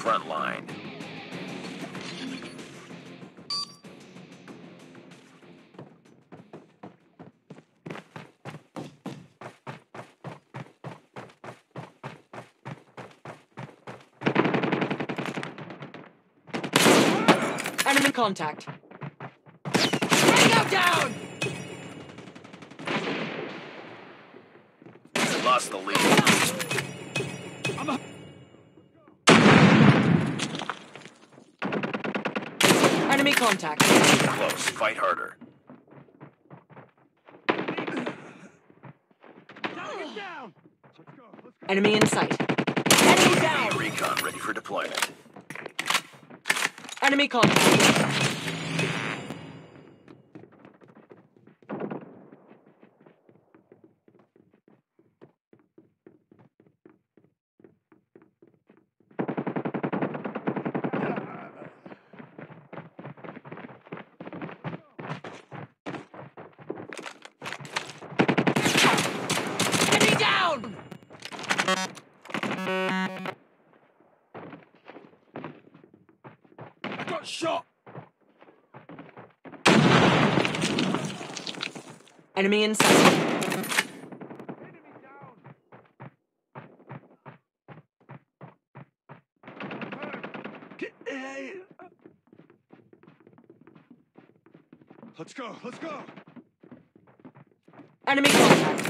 Frontline. Enemy contact. Tango down! Lost the lead. Contact. Close. Fight harder. Enemy in sight. Enemy down! Recon ready for deployment. Enemy contact. Enemy down! I got shot! Enemy in sight. Get there! Let's go, let's go! Enemy contact.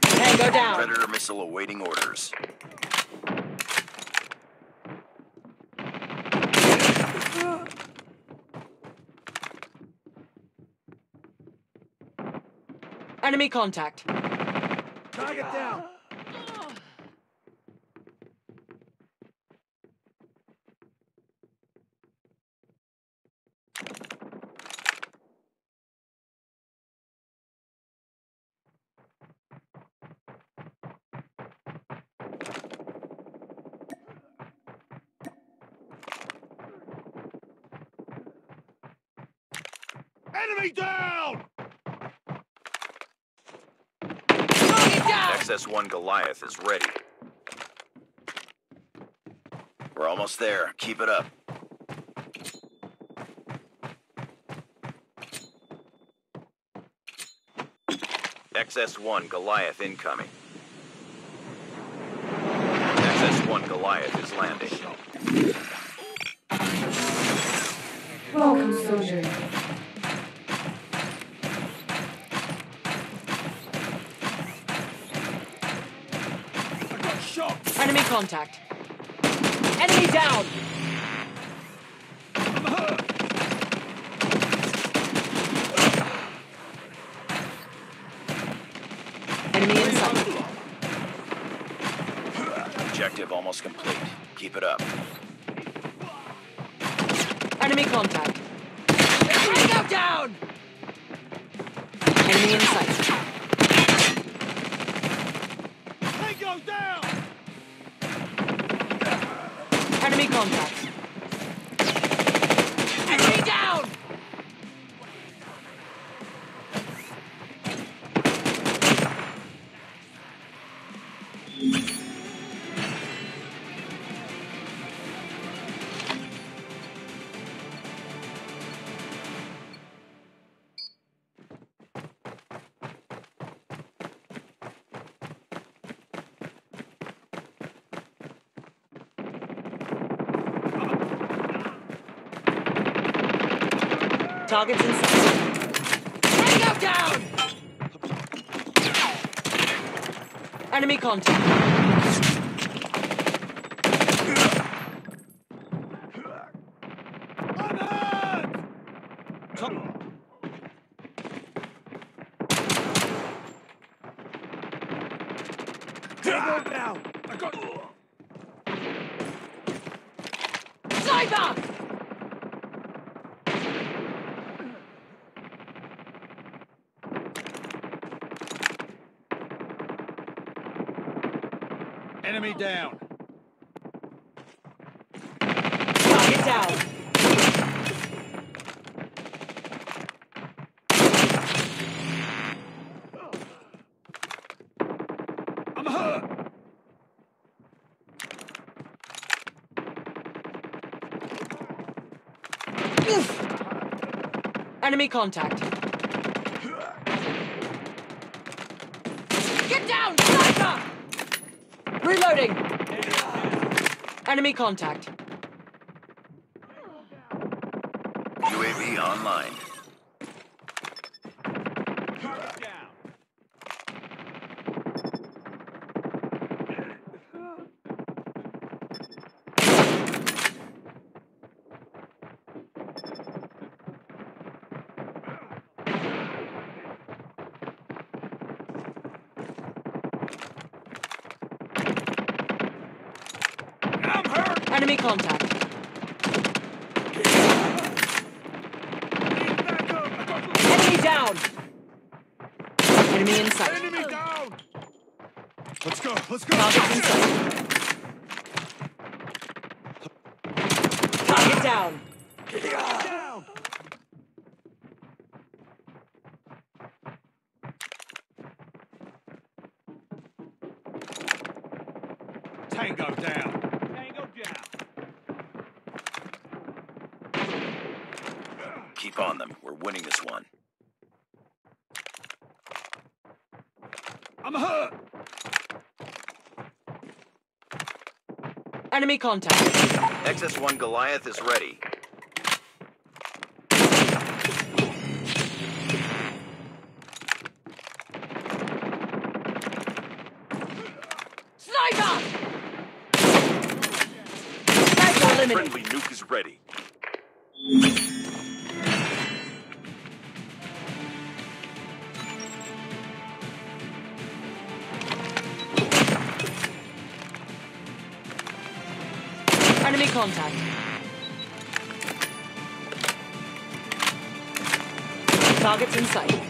Tango down. Predator missile awaiting orders. Enemy contact. Target down! Enemy down! Target down! XS-1 Goliath is ready. We're almost there. Keep it up. XS-1 Goliath incoming. XS-1 Goliath is landing. Welcome, soldier. Contact. Enemy down. Enemy in sight. Objective almost complete. Keep it up. Enemy contact. Tango down. Enemy in sight. Tango down! Enemy contact. Targets in sight. Down! Enemy contact. I'm hurt! Tango down! I got... Sniper! Enemy down! Target down. I'm hurt! Enemy contact. Get down! Reloading. Enemy contact. UAV online. Down! I'm hurt! Enemy contact. Need backup! I got... Enemy down. Enemy in sight. Enemy down! Let's go, let's go! Targets in sight. Target down. Down! Tango down! Tango down! Keep on them. We're winning this one. I'm hurt! Enemy contact. XS-1 Goliath is ready. Sniper! Sniper eliminated. Friendly nuke is ready. Contact. Targets in sight.